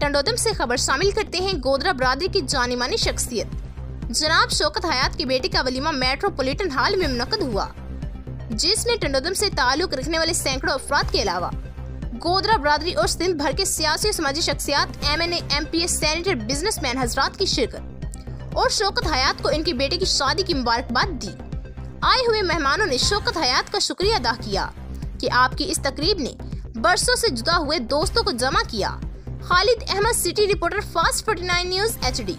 टंडोदम से खबर शामिल करते हैं गोदरा बरादरी की जानी मानी शख्सियत। जनाब शौकत हयात की बेटी का वलीमा मेट्रोपोलिटन हाल में मुनद हुआ, जिसमें टंडोदम से ताल्लुक रखने वाले सैकड़ों अफराद के अलावा गोदरा बरादरी और सिंध भर के सियासी समाजी शख्सियात M N M P S senator businessman हजरात की शिरकत और शौकत हयात को इनकी बेटे की शादी की मुबारकबाद दी। आए हुए मेहमानों ने शौकत हयात का शुक्रिया अदा किया कि आपकी इस तकरीब ने बरसों से जुदा हुए दोस्तों को जमा किया। Khalid Ahmed city reporter fast 49 news HD.